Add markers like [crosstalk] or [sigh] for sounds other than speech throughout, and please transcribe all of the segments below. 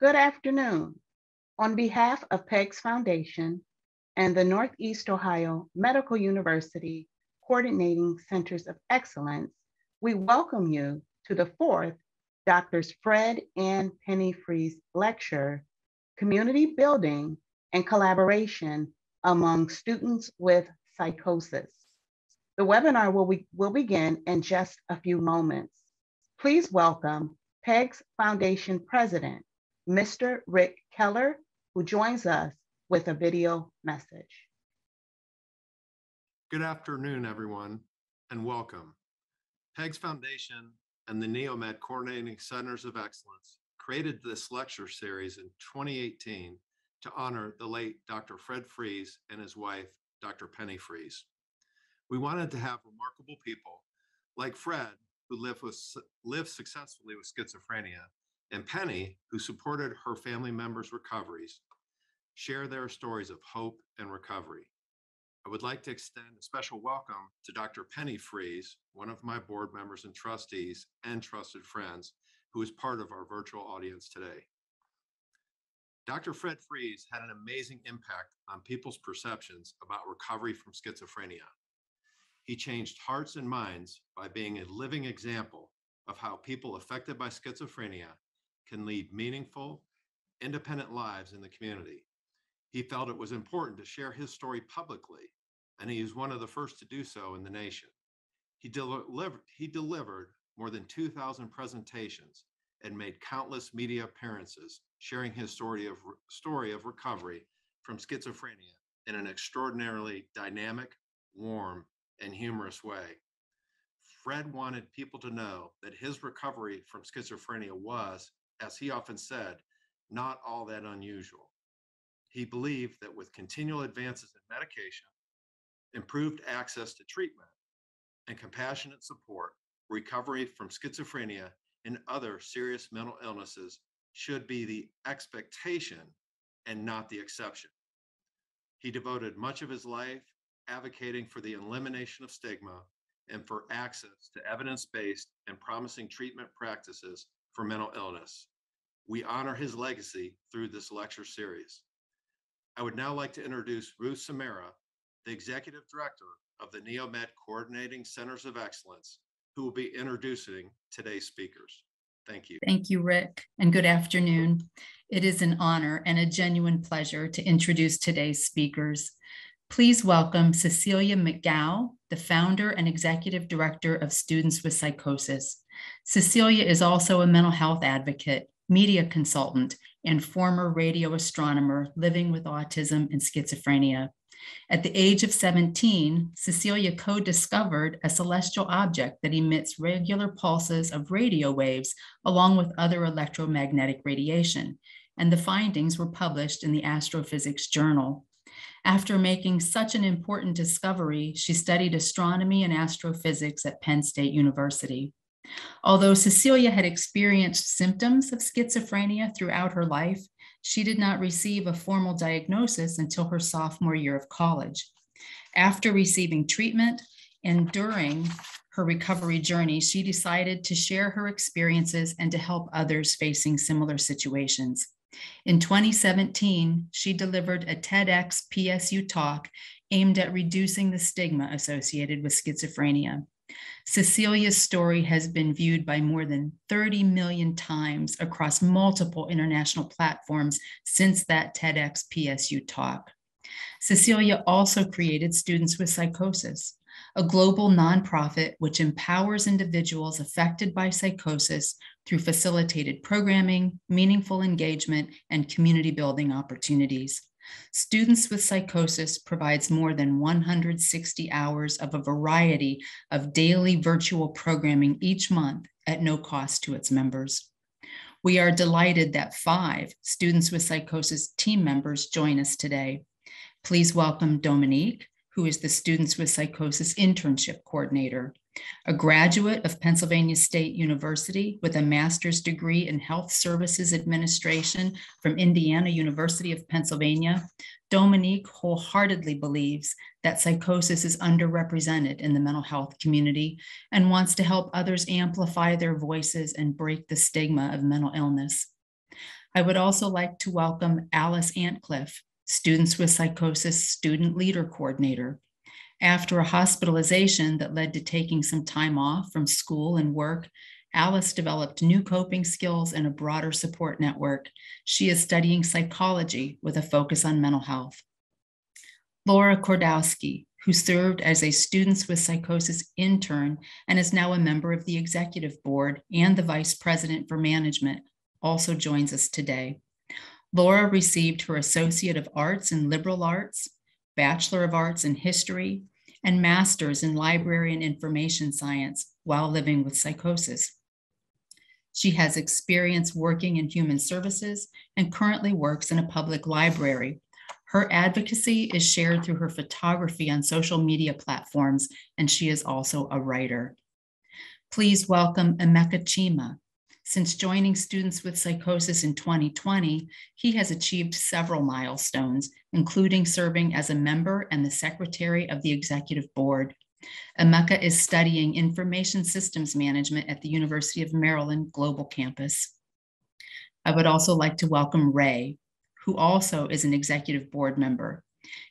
Good afternoon. On behalf of Peg's Foundation and the Northeast Ohio Medical University Coordinating Centers of Excellence, we welcome you to the fourth Doctors Fred and Penny Frese Lecture, Community Building and Collaboration Among Students with Psychosis. The webinar will, be, will begin in just a few moments. Please welcome Peg's Foundation President, Mr. Rick Keller, who joins us with a video message. Good afternoon, everyone, and welcome. Peg's Foundation and the NEOMED Coordinating Centers of Excellence created this lecture series in 2018 to honor the late Dr. Fred Frese and his wife, Dr. Penny Frese. We wanted to have remarkable people like Fred, who lived, with, lived successfully with schizophrenia, and Penny, who supported her family members' recoveries, share their stories of hope and recovery. I would like to extend a special welcome to Dr. Penny Frese, one of my board members and trustees and trusted friends, who is part of our virtual audience today. Dr. Fred Frese had an amazing impact on people's perceptions about recovery from schizophrenia. He changed hearts and minds by being a living example of how people affected by schizophrenia can lead meaningful, independent lives in the community. He felt it was important to share his story publicly, and he was one of the first to do so in the nation. He, delivered, he delivered more than 2,000 presentations and made countless media appearances sharing his story of, story of recovery from schizophrenia in an extraordinarily dynamic, warm, and humorous way. Fred wanted people to know that his recovery from schizophrenia was as he often said, not all that unusual. He believed that with continual advances in medication, improved access to treatment, and compassionate support, recovery from schizophrenia and other serious mental illnesses should be the expectation and not the exception. He devoted much of his life advocating for the elimination of stigma and for access to evidence based and promising treatment practices for mental illness. We honor his legacy through this lecture series. I would now like to introduce Ruth Samara, the Executive Director of the NEOMED Coordinating Centers of Excellence, who will be introducing today's speakers. Thank you. Thank you, Rick, and good afternoon. It is an honor and a genuine pleasure to introduce today's speakers. Please welcome Cecilia McGough, the founder and executive director of Students with Psychosis. Cecilia is also a mental health advocate, media consultant, and former radio astronomer living with autism and schizophrenia. At the age of 17, Cecilia co discovered a celestial object that emits regular pulses of radio waves along with other electromagnetic radiation, and the findings were published in the Astrophysics Journal. After making such an important discovery, she studied astronomy and astrophysics at Penn State University. Although Cecilia had experienced symptoms of schizophrenia throughout her life, she did not receive a formal diagnosis until her sophomore year of college. After receiving treatment and during her recovery journey, she decided to share her experiences and to help others facing similar situations. In 2017, she delivered a TEDx PSU talk aimed at reducing the stigma associated with schizophrenia. Cecilia's story has been viewed by more than 30 million times across multiple international platforms since that TEDx PSU talk. Cecilia also created Students with Psychosis, a global nonprofit which empowers individuals affected by psychosis through facilitated programming, meaningful engagement, and community building opportunities. Students with Psychosis provides more than 160 hours of a variety of daily virtual programming each month at no cost to its members. We are delighted that five Students with Psychosis team members join us today. Please welcome Dominique, who is the Students with Psychosis Internship Coordinator, a graduate of Pennsylvania State University with a master's degree in Health Services Administration from Indiana University of Pennsylvania, Dominique wholeheartedly believes that psychosis is underrepresented in the mental health community and wants to help others amplify their voices and break the stigma of mental illness. I would also like to welcome Alice Antcliff, Students with Psychosis Student Leader Coordinator. After a hospitalization that led to taking some time off from school and work, Alice developed new coping skills and a broader support network. She is studying psychology with a focus on mental health. Laura Kordowski, who served as a Students with Psychosis intern and is now a member of the executive board and the vice president for management, also joins us today. Laura received her Associate of Arts in Liberal Arts, Bachelor of Arts in History, and Master's in Library and Information Science while living with psychosis. She has experience working in human services and currently works in a public library. Her advocacy is shared through her photography on social media platforms, and she is also a writer. Please welcome Emeka Chima. Since joining Students with Psychosis in 2020, he has achieved several milestones, including serving as a member and the secretary of the executive board. Emeka is studying information systems management at the University of Maryland Global Campus. I would also like to welcome Rei, who also is an executive board member.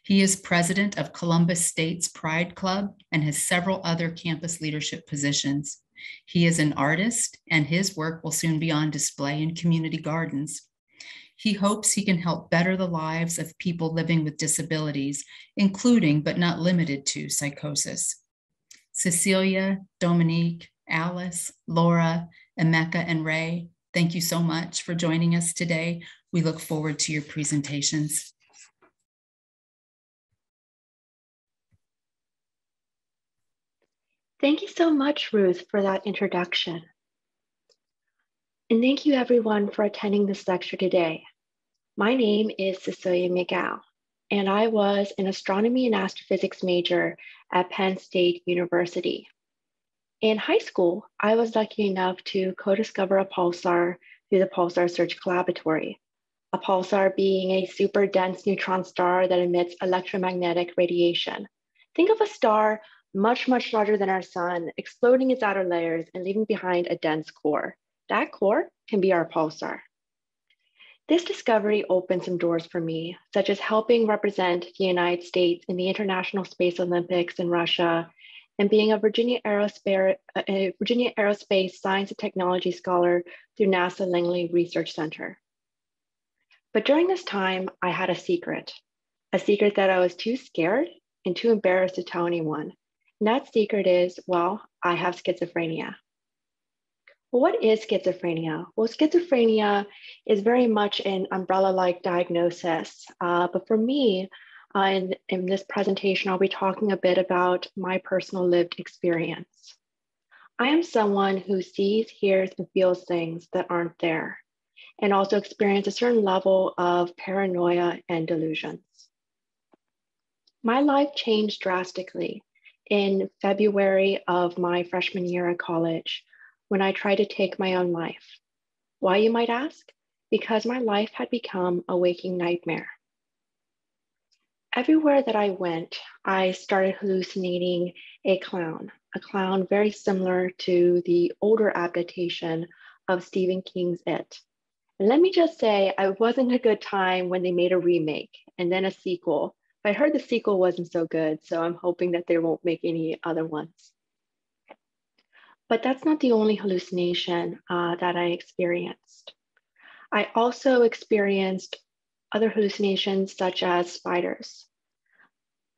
He is president of Columbus State's Pride Club and has several other campus leadership positions. He is an artist, and his work will soon be on display in community gardens. He hopes he can help better the lives of people living with disabilities, including but not limited to psychosis. Cecilia, Dominique, Alice, Laura, Emeka, and Rei, thank you so much for joining us today. We look forward to your presentations. Thank you so much, Ruth, for that introduction. And thank you everyone for attending this lecture today. My name is Cecilia McGough, and I was an astronomy and astrophysics major at Penn State University. In high school, I was lucky enough to co-discover a pulsar through the Pulsar Search Collaboratory, a pulsar being a super dense neutron star that emits electromagnetic radiation. Think of a star much, much larger than our sun, exploding its outer layers and leaving behind a dense core. That core can be our pulsar. This discovery opened some doors for me, such as helping represent the United States in the International Space Olympics in Russia and being a Virginia Aerospace, a Virginia Aerospace Science and Technology Scholar through NASA Langley Research Center. But during this time, I had a secret, a secret that I was too scared and too embarrassed to tell anyone. That secret is, well, I have schizophrenia. What is schizophrenia? Well, schizophrenia is very much an umbrella-like diagnosis. Uh, but for me, uh, in, in this presentation, I'll be talking a bit about my personal lived experience. I am someone who sees, hears, and feels things that aren't there, and also experience a certain level of paranoia and delusions. My life changed drastically in February of my freshman year at college when I tried to take my own life. Why, you might ask? Because my life had become a waking nightmare. Everywhere that I went, I started hallucinating a clown, a clown very similar to the older adaptation of Stephen King's It. And let me just say, I wasn't a good time when they made a remake and then a sequel. I heard the sequel wasn't so good, so I'm hoping that they won't make any other ones. But that's not the only hallucination uh, that I experienced. I also experienced other hallucinations such as spiders.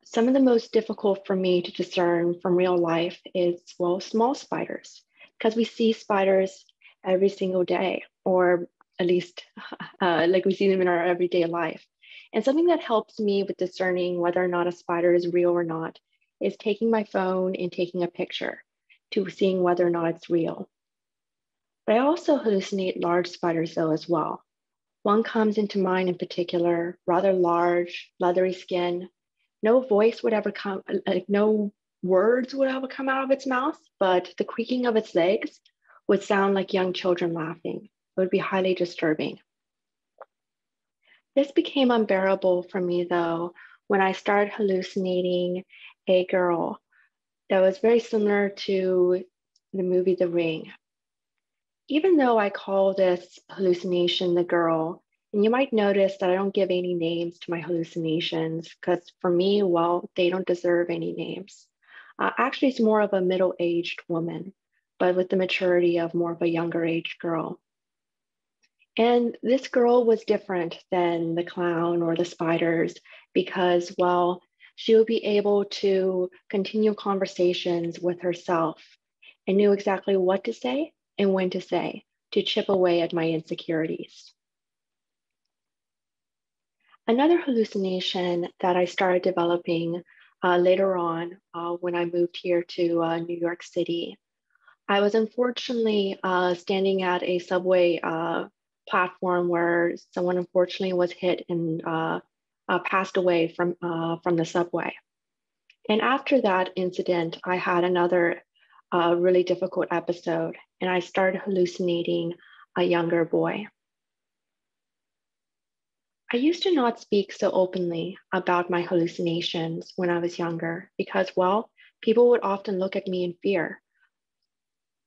Some of the most difficult for me to discern from real life is, well, small spiders, because we see spiders every single day, or at least [laughs] uh, like we see them in our everyday life. And something that helps me with discerning whether or not a spider is real or not is taking my phone and taking a picture to seeing whether or not it's real. But I also hallucinate large spiders though as well. One comes into mind in particular, rather large, leathery skin. No voice would ever come, like no words would ever come out of its mouth, but the creaking of its legs would sound like young children laughing. It would be highly disturbing. This became unbearable for me though when I started hallucinating a girl that was very similar to the movie The Ring. even though I call this hallucination the girl, and you might notice that I don't give any names to my hallucinations because for me, well, they don't deserve any names. Uh, actually, it's more of a middle aged woman, but with the maturity of more of a younger age girl. And this girl was different than the clown or the spiders because, well, she would be able to continue conversations with herself and knew exactly what to say and when to say to chip away at my insecurities. Another hallucination that I started developing uh, later on uh, when I moved here to uh, New York City, I was unfortunately uh, standing at a subway uh, platform where someone unfortunately was hit and uh, uh passed away from, uh, from the subway. And after that incident, I had another uh, really difficult episode and I started hallucinating a younger boy. I used to not speak so openly about my hallucinations when I was younger because, well, people would often look at me in fear.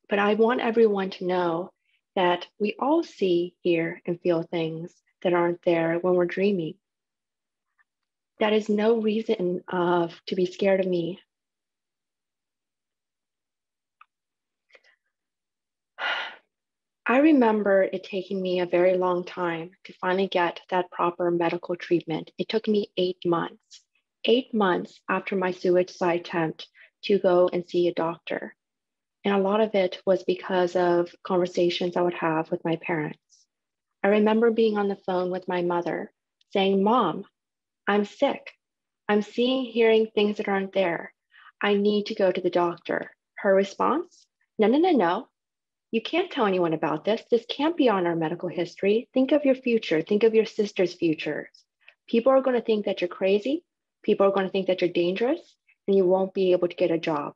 But I want everyone to know that we all see, hear, and feel things that aren't there when we're dreaming. That is no reason of to be scared of me [sighs] I remember it taking me a very long time to finally get that proper medical treatment. It took me eight months, eight months after my suicide attempt to go and see a doctor. And a lot of it was because of conversations I would have with my parents. I remember being on the phone with my mother saying, Mom, I'm sick. I'm seeing, hearing things that aren't there. I need to go to the doctor. Her response, No, no, no, no. You can't tell anyone about this. This can't be on our medical history. Think of your future. Think of your sister's future. People are going to think that you're crazy. People are going to think that you're dangerous and you won't be able to get a job.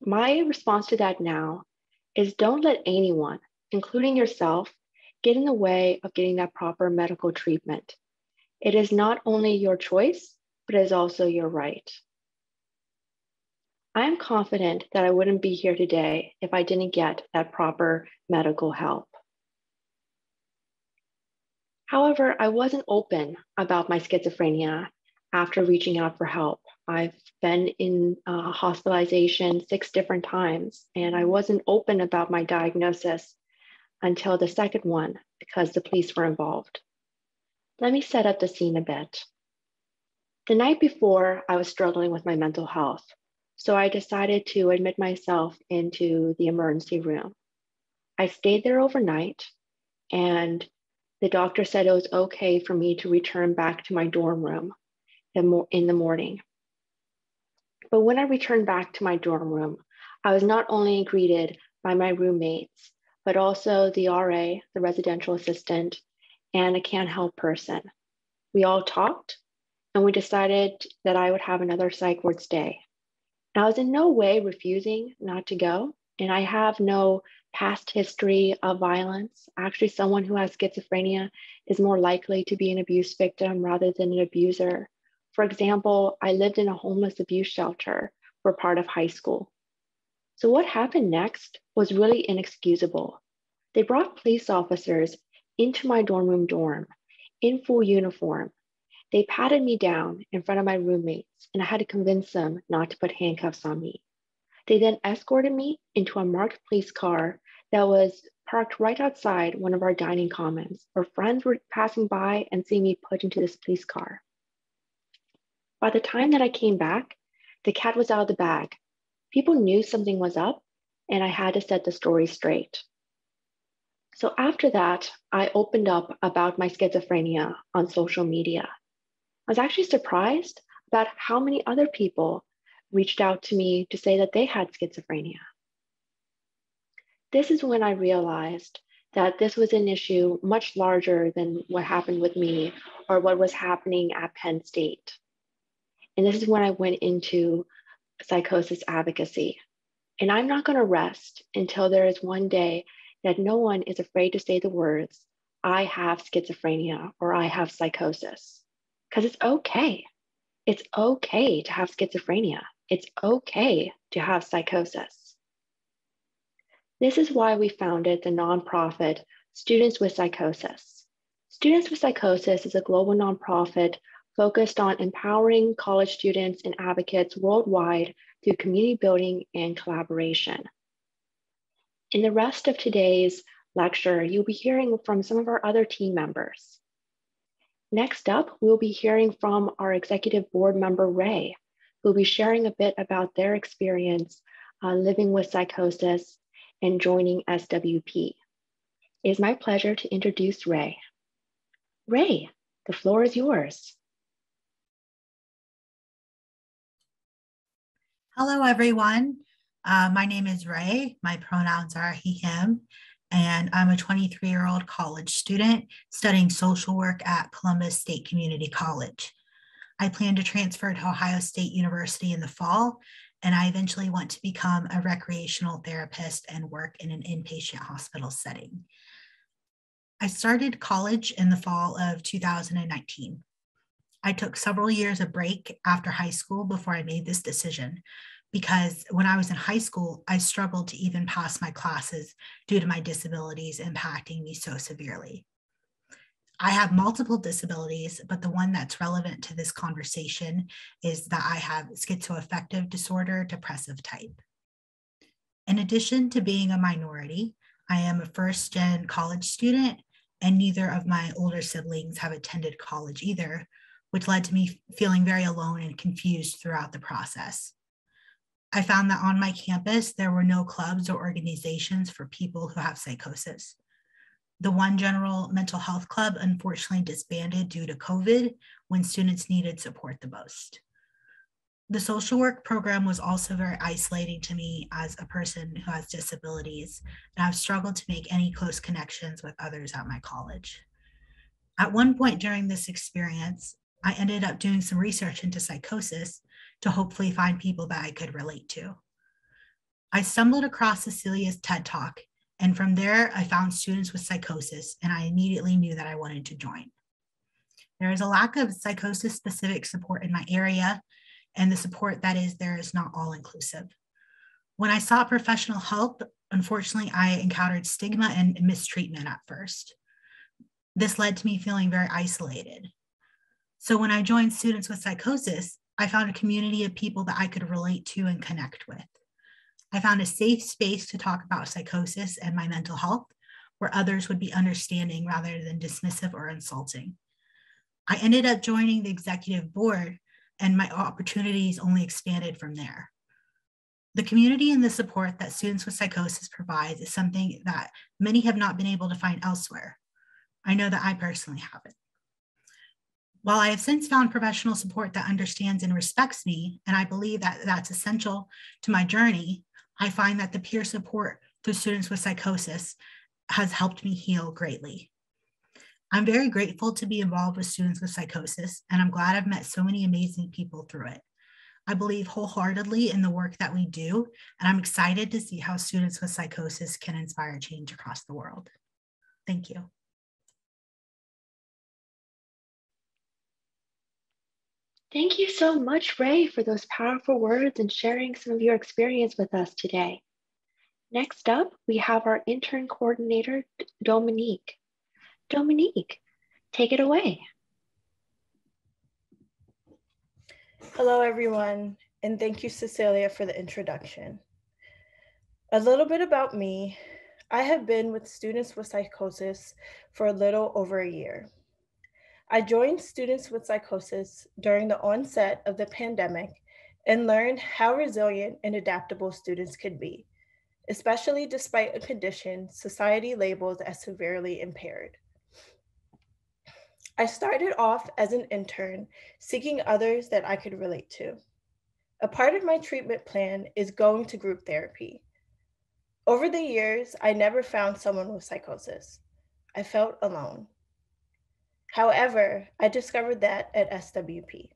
My response to that now is don't let anyone, including yourself, get in the way of getting that proper medical treatment. It is not only your choice, but it is also your right. I'm confident that I wouldn't be here today if I didn't get that proper medical help. However, I wasn't open about my schizophrenia after reaching out for help. I've been in uh, hospitalization six different times, and I wasn't open about my diagnosis until the second one because the police were involved. Let me set up the scene a bit. The night before, I was struggling with my mental health. So I decided to admit myself into the emergency room. I stayed there overnight, and the doctor said it was okay for me to return back to my dorm room in the morning. But when I returned back to my dorm room, I was not only greeted by my roommates, but also the RA, the residential assistant, and a can help person. We all talked and we decided that I would have another psych ward stay. I was in no way refusing not to go. And I have no past history of violence. Actually, someone who has schizophrenia is more likely to be an abuse victim rather than an abuser. For example, I lived in a homeless abuse shelter for part of high school. So, what happened next was really inexcusable. They brought police officers into my dorm room dorm in full uniform they patted me down in front of my roommates, and I had to convince them not to put handcuffs on me. They then escorted me into a marked police car that was parked right outside one of our dining commons, where friends were passing by and seeing me put into this police car. By the time that I came back, the cat was out of the bag. People knew something was up, and I had to set the story straight. So after that, I opened up about my schizophrenia on social media I was actually surprised about how many other people reached out to me to say that they had schizophrenia. This is when I realized that this was an issue much larger than what happened with me or what was happening at Penn State. And this is when I went into psychosis advocacy. And I'm not going to rest until there is one day that no one is afraid to say the words, I have schizophrenia or I have psychosis because it's okay. It's okay to have schizophrenia. It's okay to have psychosis. This is why we founded the nonprofit Students with Psychosis. Students with Psychosis is a global nonprofit focused on empowering college students and advocates worldwide through community building and collaboration. In the rest of today's lecture, you'll be hearing from some of our other team members. Next up, we'll be hearing from our executive board member, Rei, who'll be sharing a bit about their experience uh, living with psychosis and joining SWP. It is my pleasure to introduce Rei. Rei, the floor is yours. Hello, everyone. Uh, my name is Rei. My pronouns are he, him, and I'm a 23 year old college student studying social work at Columbus State Community College. I plan to transfer to Ohio State University in the fall, and I eventually want to become a recreational therapist and work in an inpatient hospital setting. I started college in the fall of 2019. I took several years of break after high school before I made this decision because when I was in high school, I struggled to even pass my classes due to my disabilities impacting me so severely. I have multiple disabilities, but the one that's relevant to this conversation is that I have schizoaffective disorder, depressive type. In addition to being a minority, I am a first gen college student, and neither of my older siblings have attended college either, which led to me feeling very alone and confused throughout the process. I found that on my campus, there were no clubs or organizations for people who have psychosis. The one general mental health club unfortunately disbanded due to COVID when students needed support the most. The social work program was also very isolating to me as a person who has disabilities, and I've struggled to make any close connections with others at my college. At one point during this experience, I ended up doing some research into psychosis to hopefully find people that I could relate to. I stumbled across Cecilia's TED Talk, and from there, I found students with psychosis, and I immediately knew that I wanted to join. There is a lack of psychosis specific support in my area, and the support that is there is not all inclusive. When I sought professional help, unfortunately, I encountered stigma and mistreatment at first. This led to me feeling very isolated. So when I joined Students with Psychosis, I found a community of people that I could relate to and connect with. I found a safe space to talk about psychosis and my mental health, where others would be understanding rather than dismissive or insulting. I ended up joining the executive board, and my opportunities only expanded from there. The community and the support that students with psychosis provides is something that many have not been able to find elsewhere. I know that I personally haven't. While I have since found professional support that understands and respects me, and I believe that that's essential to my journey, I find that the peer support through students with psychosis has helped me heal greatly. I'm very grateful to be involved with students with psychosis, and I'm glad I've met so many amazing people through it. I believe wholeheartedly in the work that we do, and I'm excited to see how students with psychosis can inspire change across the world. Thank you. Thank you so much, Rei, for those powerful words and sharing some of your experience with us today. Next up, we have our intern coordinator, Dominique. Dominique, take it away. Hello, everyone, and thank you, Cecilia, for the introduction. A little bit about me. I have been with students with psychosis for a little over a year. I joined students with psychosis during the onset of the pandemic and learned how resilient and adaptable students could be, especially despite a condition society labels as severely impaired. I started off as an intern, seeking others that I could relate to. A part of my treatment plan is going to group therapy. Over the years, I never found someone with psychosis. I felt alone. However, I discovered that at SWP.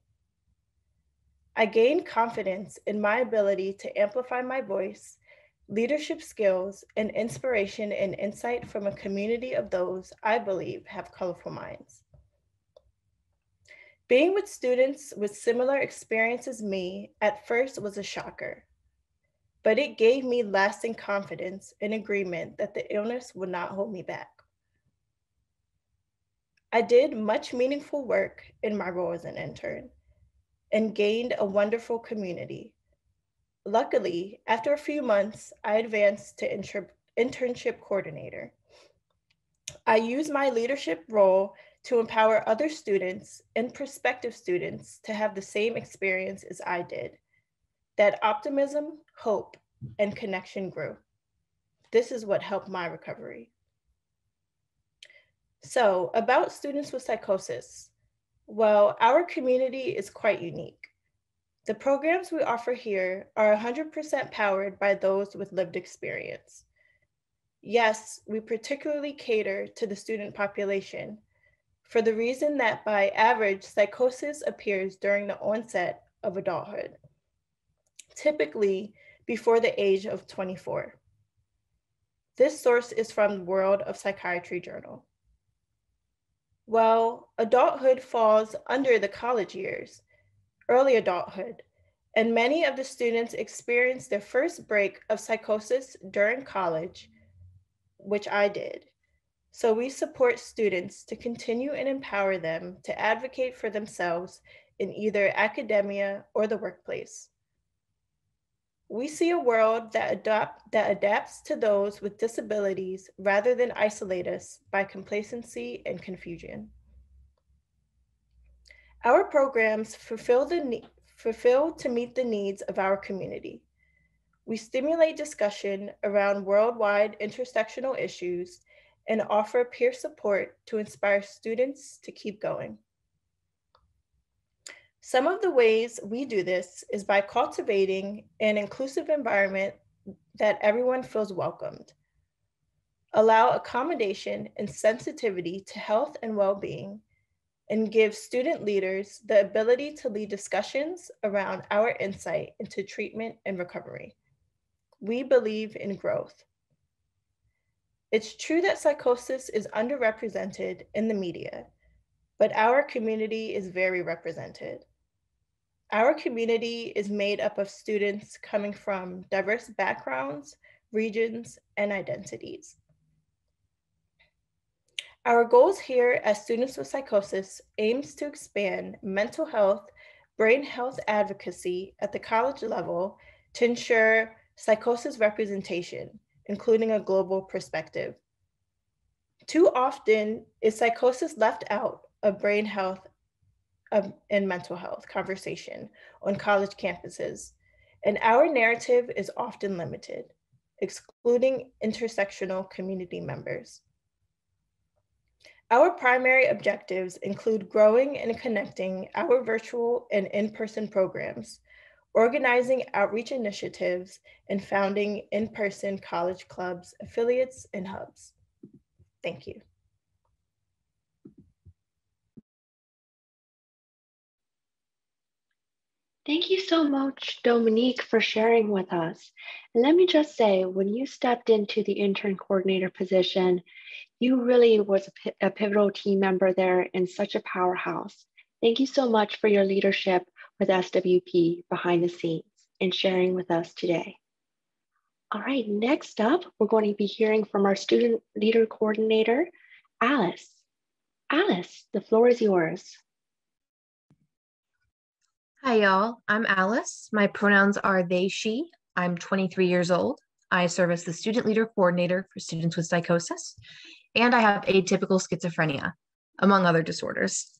I gained confidence in my ability to amplify my voice, leadership skills, and inspiration and insight from a community of those I believe have colorful minds. Being with students with similar experiences me at first was a shocker. but it gave me lasting confidence and agreement that the illness would not hold me back. I did much meaningful work in my role as an intern and gained a wonderful community. Luckily, after a few months, I advanced to inter- internship coordinator. I used my leadership role to empower other students and prospective students to have the same experience as I did. That optimism, hope, and connection grew. This is what helped my recovery. So, about students with psychosis. Well, our community is quite unique. The programs we offer here are 100% powered by those with lived experience. Yes, we particularly cater to the student population for the reason that by average, psychosis appears during the onset of adulthood, typically before the age of 24. This source is from the World of Psychiatry Journal. Well, adulthood falls under the college years, early adulthood, and many of the students experience their first break of psychosis during college, which I did. So we support students to continue and empower them to advocate for themselves in either academia or the workplace. We see a world that, adopt, that adapts to those with disabilities rather than isolate us by complacency and confusion. Our programs fulfill, the, fulfill to meet the needs of our community. We stimulate discussion around worldwide intersectional issues and offer peer support to inspire students to keep going. Some of the ways we do this is by cultivating an inclusive environment that everyone feels welcomed, allow accommodation and sensitivity to health and well-being, and give student leaders the ability to lead discussions around our insight into treatment and recovery. We believe in growth. It's true that psychosis is underrepresented in the media, but our community is very represented. Our community is made up of students coming from diverse backgrounds, regions, and identities. Our goals here as Students with Psychosis aims to expand mental health, brain health advocacy at the college level to ensure psychosis representation, including a global perspective. Too often is psychosis left out of brain health um, and mental health conversation on college campuses, and our narrative is often limited, excluding intersectional community members. Our primary objectives include growing and connecting our virtual and in-person programs, organizing outreach initiatives, and founding in-person college clubs, affiliates, and hubs. Thank you. Thank you so much, Dominique, for sharing with us. And let me just say, when you stepped into the intern coordinator position, you really was a, pivotal team member there and such a powerhouse. Thank you so much for your leadership with SWP behind the scenes and sharing with us today. All right, next up, we're going to be hearing from our student leader coordinator, Alice. Alice, the floor is yours. Hi, y'all. I'm Alice. My pronouns are they, she. I'm 23 years old. I serve as the student leader coordinator for students with psychosis, and I have atypical schizophrenia, among other disorders.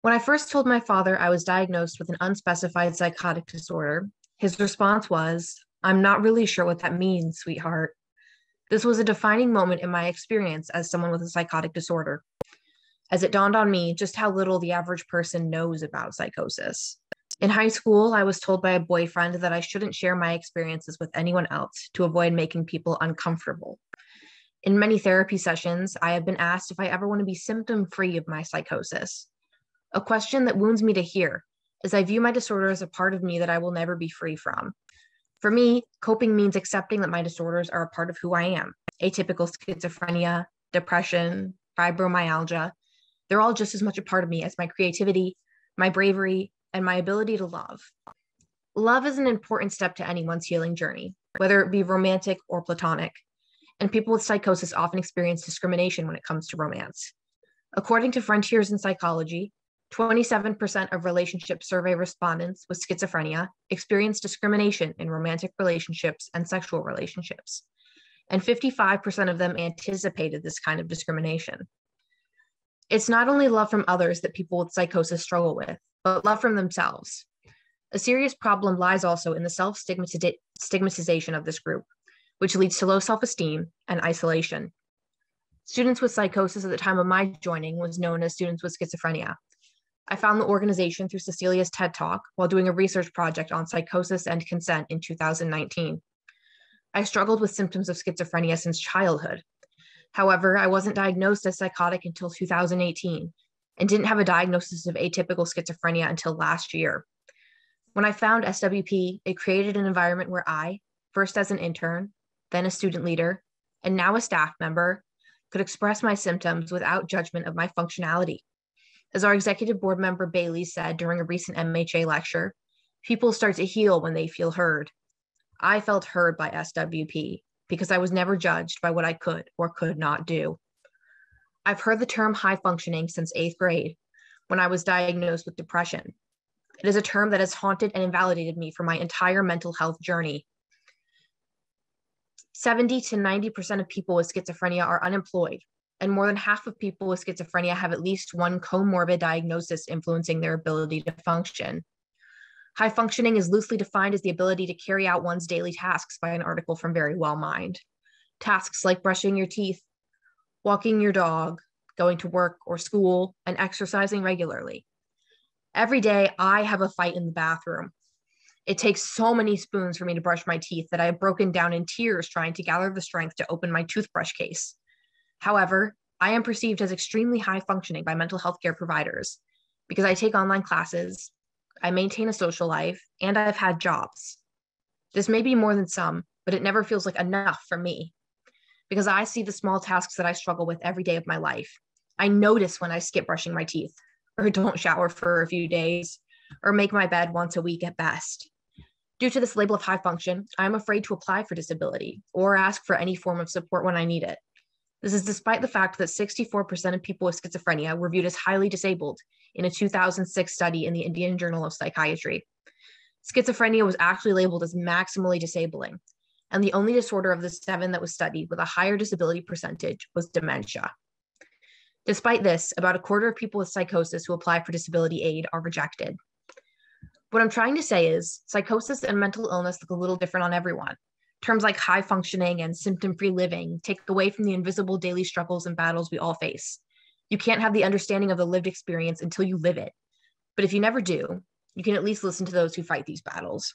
When I first told my father I was diagnosed with an unspecified psychotic disorder, his response was, I'm not really sure what that means, sweetheart. This was a defining moment in my experience as someone with a psychotic disorder, as it dawned on me just how little the average person knows about psychosis. In high school, I was told by a boyfriend that I shouldn't share my experiences with anyone else to avoid making people uncomfortable. In many therapy sessions, I have been asked if I ever want to be symptom free of my psychosis. A question that wounds me to hear, as I view my disorder as a part of me that I will never be free from. For me, coping means accepting that my disorders are a part of who I am. Atypical schizophrenia, depression, fibromyalgia, they're all just as much a part of me as my creativity, my bravery, and my ability to love. Love is an important step to anyone's healing journey. whether it be romantic or platonic. And people with psychosis often experience discrimination when it comes to romance. According to Frontiers in Psychology, 27% of relationship survey respondents with schizophrenia experience discrimination in romantic relationships and sexual relationships. And 55% of them anticipated this kind of discrimination. It's not only love from others that people with psychosis struggle with, but love from themselves. A serious problem lies also in the self stigmatization of this group, which leads to low self esteem and isolation. Students with psychosis at the time of my joining was known as students with schizophrenia. I found the organization through Cecilia's TED Talk while doing a research project on psychosis and consent in 2019. I struggled with symptoms of schizophrenia since childhood. However, I wasn't diagnosed as psychotic until 2018 and didn't have a diagnosis of atypical schizophrenia until last year. When I found SWP, it created an environment where I, first as an intern, then a student leader, and now a staff member, could express my symptoms without judgment of my functionality. As our executive board member Bailey said during a recent MHA lecture, people start to heal when they feel heard. I felt heard by SWP because I was never judged by what I could or could not do. I've heard the term high functioning since eighth grade when I was diagnosed with depression. It is a term that has haunted and invalidated me for my entire mental health journey. 70 to 90% of people with schizophrenia are unemployed, and more than half of people with schizophrenia have at least one comorbid diagnosis influencing their ability to function. High functioning is loosely defined as the ability to carry out one's daily tasks by an article from Verywell Mind. Tasks like brushing your teeth, walking your dog, going to work or school, and exercising regularly. Every day, I have a fight in the bathroom. It takes so many spoons for me to brush my teeth that I have broken down in tears trying to gather the strength to open my toothbrush case. However, I am perceived as extremely high functioning by mental health care providers because I take online classes, I maintain a social life, and I've had jobs. This may be more than some, but it never feels like enough for me because I see the small tasks that I struggle with every day of my life. I notice when I skip brushing my teeth or don't shower for a few days or make my bed once a week at best. Due to this label of high function, I'm afraid to apply for disability or ask for any form of support when I need it. This is despite the fact that 64% of people with schizophrenia were viewed as highly disabled in a 2006 study in the Indian Journal of Psychiatry. Schizophrenia was actually labeled as maximally disabling, and the only disorder of the seven that was studied with a higher disability percentage was dementia. Despite this, about a quarter of people with psychosis who apply for disability aid are rejected. What I'm trying to say is psychosis and mental illness look a little different on everyone. Terms like high functioning and symptom free living take away from the invisible daily struggles and battles we all face. You can't have the understanding of the lived experience until you live it. But if you never do, you can at least listen to those who fight these battles.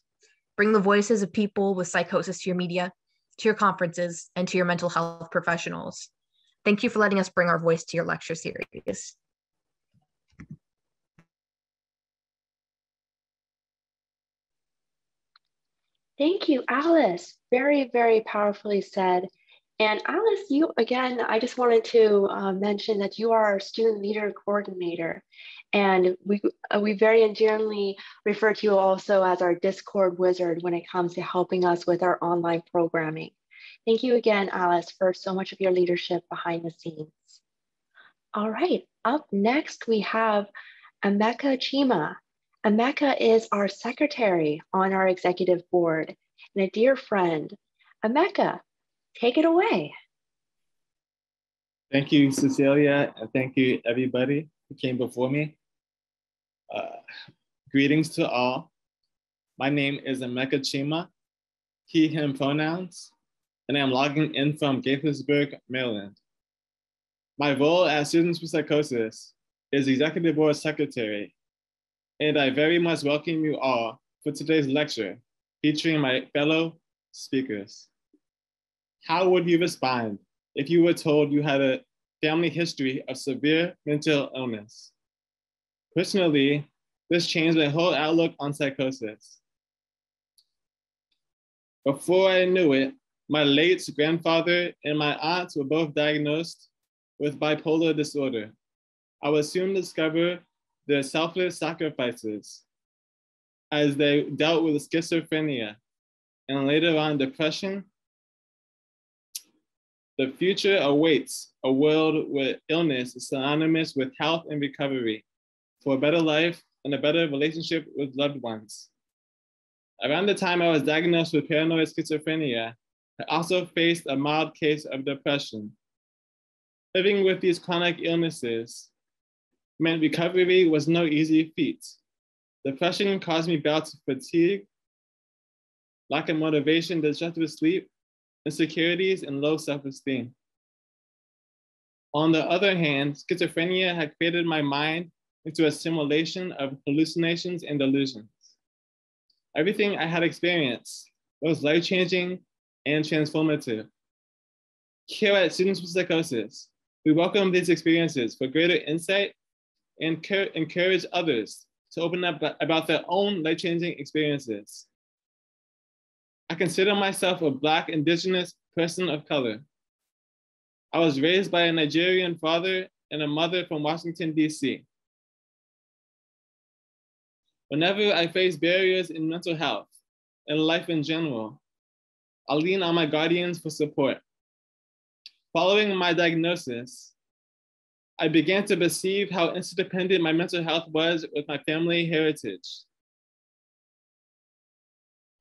Bring the voices of people with psychosis to your media, to your conferences, and to your mental health professionals. Thank you for letting us bring our voice to your lecture series. Thank you, Alice. Very, very powerfully said. And Alice, you again, I just wanted to uh, mention that you are our student leader coordinator. And we, uh, we very endearingly refer to you also as our Discord wizard when it comes to helping us with our online programming. Thank you again, Alice, for so much of your leadership behind the scenes. All right, up next we have Emeka Chima. Emeka is our secretary on our executive board and a dear friend. Emeka, take it away. Thank you, Cecilia, and thank you, everybody who came before me. Uh, greetings to all. My name is Emeka Chima, he, him pronouns and I'm logging in from Gaithersburg, Maryland. My role as Students with Psychosis is Executive Board Secretary, and I very much welcome you all for today's lecture featuring my fellow speakers. How would you respond if you were told you had a family history of severe mental illness? Personally, this changed my whole outlook on psychosis. Before I knew it, my late grandfather and my aunt were both diagnosed with bipolar disorder. I would soon discover their selfless sacrifices as they dealt with schizophrenia and later on depression, the future awaits a world where illness is synonymous with health and recovery for a better life and a better relationship with loved ones. Around the time I was diagnosed with paranoid schizophrenia, I also faced a mild case of depression. Living with these chronic illnesses meant recovery was no easy feat. Depression caused me bouts of fatigue, lack of motivation, disruptive sleep, insecurities, and low self-esteem. On the other hand, schizophrenia had created my mind into a simulation of hallucinations and delusions. Everything I had experienced was life-changing and transformative. Here at Students with Psychosis, we welcome these experiences for greater insight and encourage others to open up about their own life-changing experiences. I consider myself a Black Indigenous person of color. I was raised by a Nigerian father and a mother from Washington, D.C. Whenever I face barriers in mental health and life in general, I lean on my guardians for support. Following my diagnosis, I began to perceive how interdependent my mental health was with my family heritage.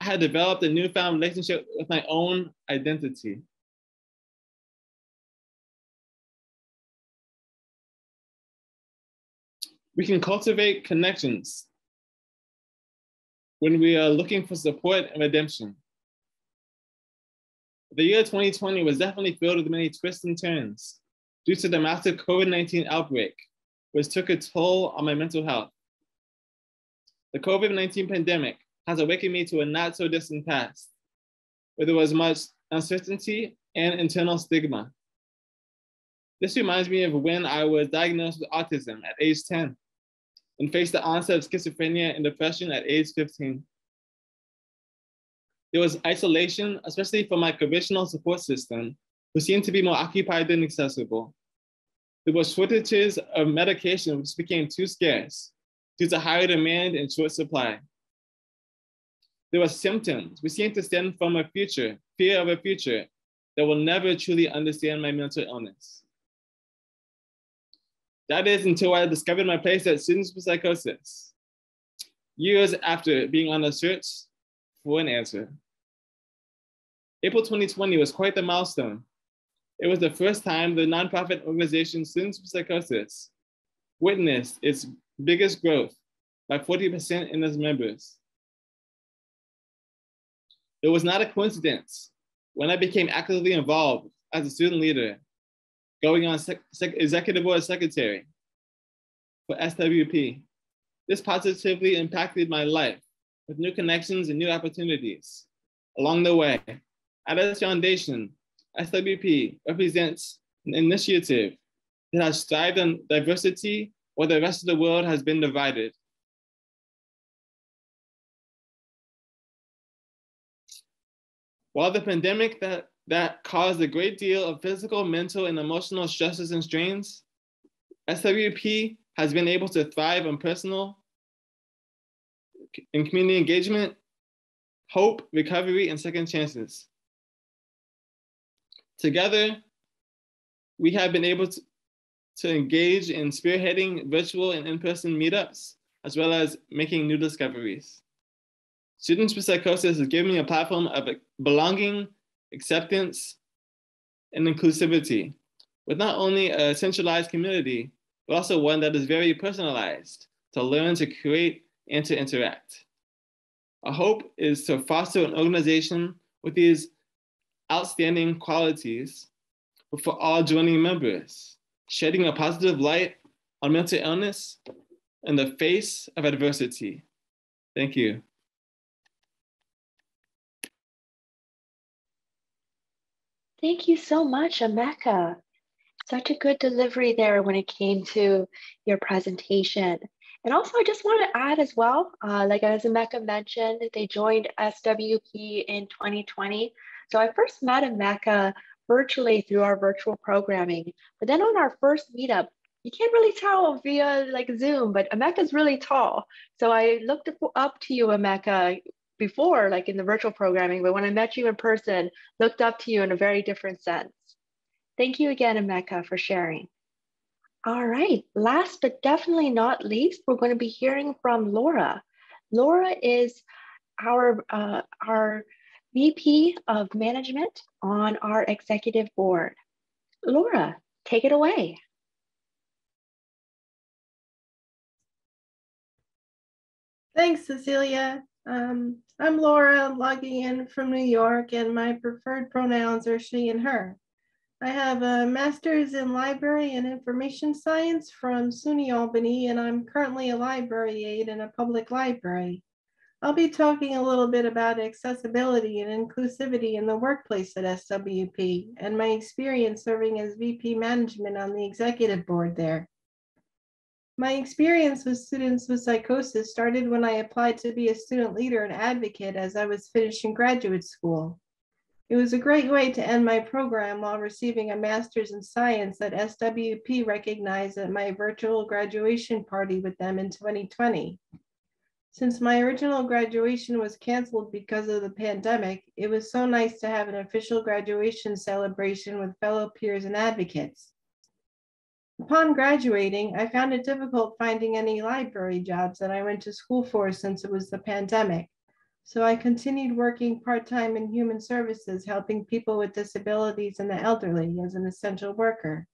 I had developed a newfound relationship with my own identity. We can cultivate connections when we are looking for support and redemption. The year 2020 was definitely filled with many twists and turns due to the massive COVID 19 outbreak, which took a toll on my mental health. The COVID 19 pandemic has awakened me to a not so distant past, where there was much uncertainty and internal stigma. This reminds me of when I was diagnosed with autism at age 10 and faced the onset of schizophrenia and depression at age 15. There was isolation, especially for my conventional support system, who seemed to be more occupied than accessible. There were shortages of medication, which became too scarce due to higher demand and short supply. There were symptoms which seemed to stem from a future, fear of a future that will never truly understand my mental illness. That is until I discovered my place at Students with Psychosis, years after being on a search for an answer. April 2020 was quite the milestone. It was the first time the nonprofit organization Students with Psychosis witnessed its biggest growth by 40% in its members. It was not a coincidence when I became actively involved as a student leader going on executive board secretary for SWP. This positively impacted my life with new connections and new opportunities along the way. At its foundation, SWP represents an initiative that has strived on diversity where the rest of the world has been divided. While the pandemic that that caused a great deal of physical, mental, and emotional stresses and strains, SWP has been able to thrive on personal and community engagement, hope, recovery, and second chances. Together, we have been able to, to engage in spearheading virtual and in-person meetups, as well as making new discoveries. Students with Psychosis has given me a platform of belonging, acceptance, and inclusivity with not only a centralized community, but also one that is very personalized to learn to create and to interact. Our hope is to foster an organization with these outstanding qualities for all joining members, shedding a positive light on mental illness in the face of adversity. Thank you. Thank you so much, Emeka. Such a good delivery there when it came to your presentation. And also, I just want to add as well, uh, like as Emeka mentioned, they joined SWP in 2020. So I first met Emeka virtually through our virtual programming. But then on our first meetup, you can't really tell via like Zoom, but Emeka's really tall. So I looked up to you, Emeka, before, like in the virtual programming, but when I met you in person, looked up to you in a very different sense. Thank you again, Emeka, for sharing. All right, last but definitely not least, we're going to be hearing from Laura. Laura is our, uh, our VP of Management on our executive board. Laura, take it away. Thanks, Cecilia. Um, I'm Laura, logging in from New York, and my preferred pronouns are she and her. I have a master's in library and information science from SUNY Albany, and I'm currently a library aide in a public library. I'll be talking a little bit about accessibility and inclusivity in the workplace at SWP and my experience serving as VP management on the executive board there. My experience with students with psychosis started when I applied to be a student leader and advocate as I was finishing graduate school. It was a great way to end my program while receiving a master's in science that SWP recognized at my virtual graduation party with them in 2020. Since my original graduation was canceled because of the pandemic, it was so nice to have an official graduation celebration with fellow peers and advocates. Upon graduating, I found it difficult finding any library jobs that I went to school for since it was the pandemic. So I continued working part-time in human services, helping people with disabilities and the elderly as an essential worker.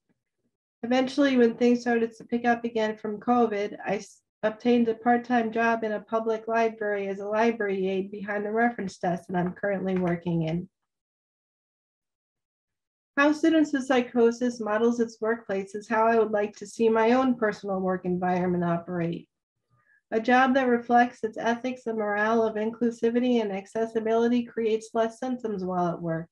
Eventually, when things started to pick up again from COVID, I obtained a part-time job in a public library as a library aide behind the reference desk that I'm currently working in. How Students with Psychosis models its workplace is how I would like to see my own personal work environment operate. A job that reflects its ethics and morale of inclusivity and accessibility creates less symptoms while at work.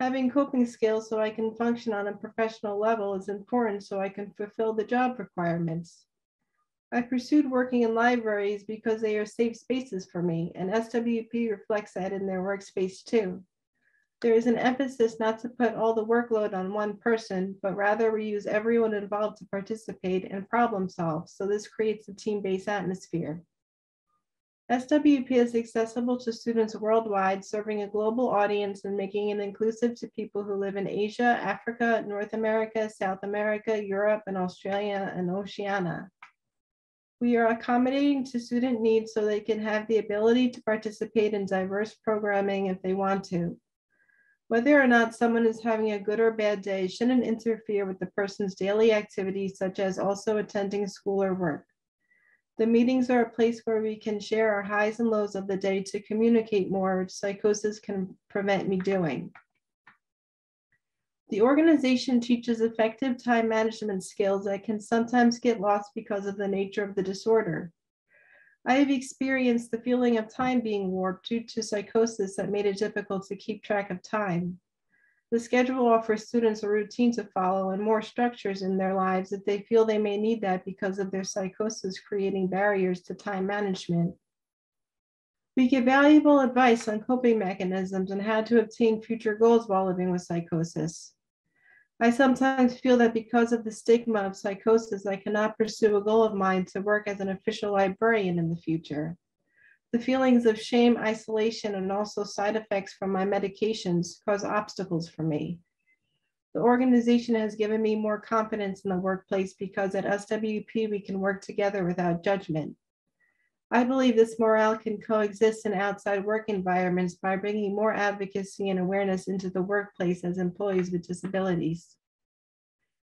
Having coping skills so I can function on a professional level is important so I can fulfill the job requirements. I pursued working in libraries because they are safe spaces for me, and SWP reflects that in their workspace too. There is an emphasis not to put all the workload on one person, but rather we use everyone involved to participate and problem solve. So this creates a team-based atmosphere. SWP is accessible to students worldwide, serving a global audience and making it inclusive to people who live in Asia, Africa, North America, South America, Europe, and Australia and Oceania. We are accommodating to student needs so they can have the ability to participate in diverse programming if they want to. Whether or not someone is having a good or bad day shouldn't interfere with the person's daily activities, such as also attending school or work. The meetings are a place where we can share our highs and lows of the day to communicate more, which psychosis can prevent me doing. The organization teaches effective time management skills that can sometimes get lost because of the nature of the disorder. I have experienced the feeling of time being warped due to psychosis that made it difficult to keep track of time. The schedule offers students a routine to follow and more structures in their lives if they feel they may need that because of their psychosis creating barriers to time management. We give valuable advice on coping mechanisms and how to obtain future goals while living with psychosis. I sometimes feel that because of the stigma of psychosis, I cannot pursue a goal of mine to work as an official librarian in the future. The feelings of shame, isolation, and also side effects from my medications cause obstacles for me. The organization has given me more confidence in the workplace because at SWP we can work together without judgment. I believe this morale can coexist in outside work environments by bringing more advocacy and awareness into the workplace as employees with disabilities.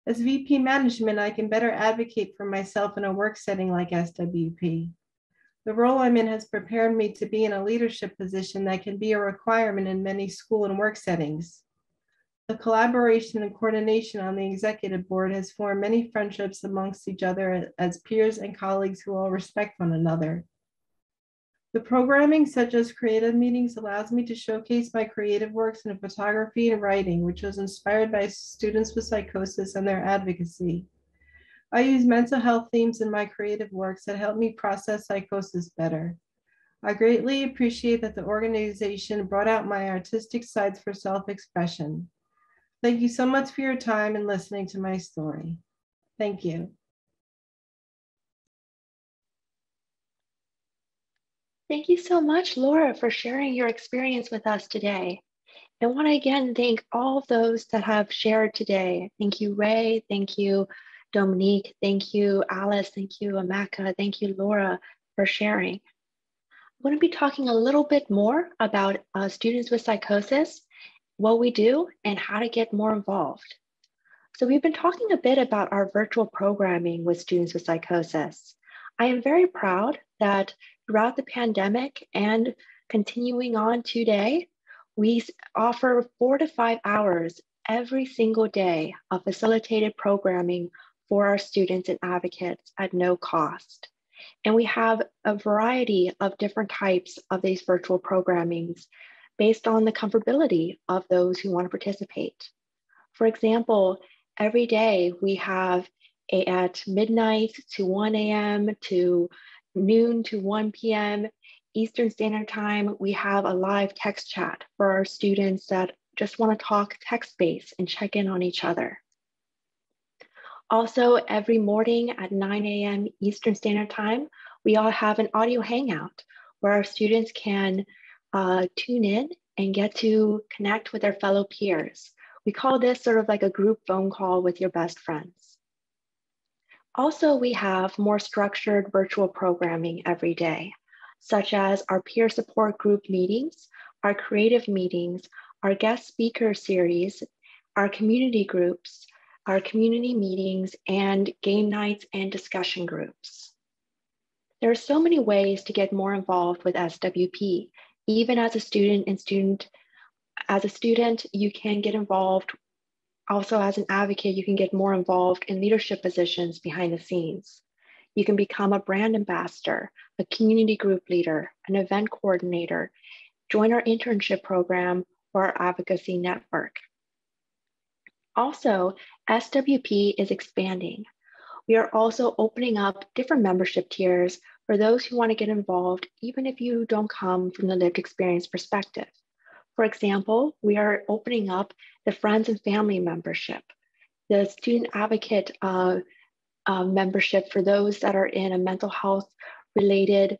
As VP management, I can better advocate for myself in a work setting like SWP. The role I'm in has prepared me to be in a leadership position that can be a requirement in many school and work settings. The collaboration and coordination on the executive board has formed many friendships amongst each other as peers and colleagues who all respect one another. The programming, such as creative meetings, allows me to showcase my creative works in photography and writing, which was inspired by students with psychosis and their advocacy. I use mental health themes in my creative works that help me process psychosis better. I greatly appreciate that the organization brought out my artistic sides for self-expression. Thank you so much for your time and listening to my story. Thank you. Thank you so much, Laura, for sharing your experience with us today. I want to again thank all of those that have shared today. Thank you, Rei. Thank you, Dominique. Thank you, Alice. Thank you, Emeka. Thank you, Laura, for sharing. I'm going to be talking a little bit more about uh, students with psychosis, what we do, and how to get more involved. So we've been talking a bit about our virtual programming with students with psychosis. I am very proud that throughout the pandemic and continuing on today, we offer four to five hours every single day of facilitated programming for our students and advocates at no cost. And we have a variety of different types of these virtual programmings based on the comfortability of those who want to participate. For example, every day we have a, at midnight to 1 a.m. to noon to 1 p.m. Eastern Standard Time, we have a live text chat for our students that just want to talk text-based and check in on each other. Also, every morning at 9 a.m. Eastern Standard Time, we all have an audio hangout where our students can uh, tune in and get to connect with their fellow peers. We call this sort of like a group phone call with your best friends. Also, we have more structured virtual programming every day, such as our peer support group meetings, our creative meetings, our guest speaker series, our community groups, our community meetings, and game nights and discussion groups. There are so many ways to get more involved with SWP. Even as a student and student, as a student, you can get involved also, as an advocate, you can get more involved in leadership positions behind the scenes. You can become a brand ambassador, a community group leader, an event coordinator, join our internship program or our advocacy network. Also, SWP is expanding. We are also opening up different membership tiers for those who want to get involved, even if you don't come from the lived experience perspective. For example, we are opening up the friends and family membership, the student advocate uh, uh, membership for those that are in a mental health related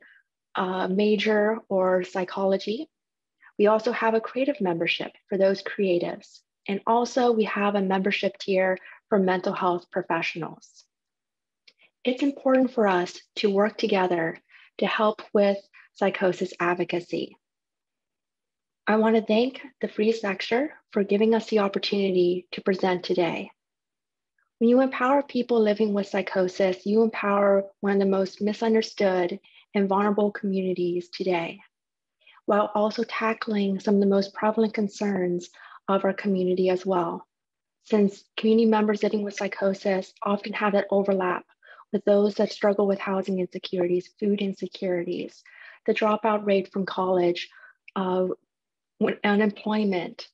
uh, major or psychology. We also have a creative membership for those creatives. And also we have a membership tier for mental health professionals. It's important for us to work together to help with psychosis advocacy. I want to thank the Frese Lecture for giving us the opportunity to present today. When you empower people living with psychosis, you empower one of the most misunderstood and vulnerable communities today, while also tackling some of the most prevalent concerns of our community as well. Since community members living with psychosis often have that overlap with those that struggle with housing insecurities, food insecurities, the dropout rate from college, uh, unemployment.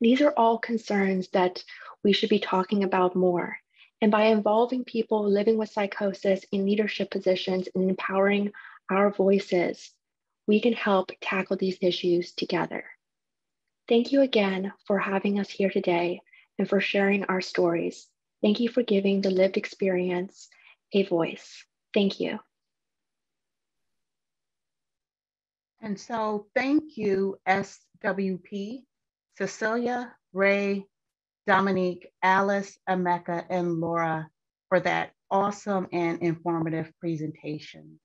These are all concerns that we should be talking about more. And by involving people living with psychosis in leadership positions and empowering our voices, we can help tackle these issues together. Thank you again for having us here today and for sharing our stories. Thank you for giving the lived experience a voice. Thank you. And so thank you, SWP, Cecilia, Rei, Dominique, Alice, Emeka, and Laura for that awesome and informative presentation.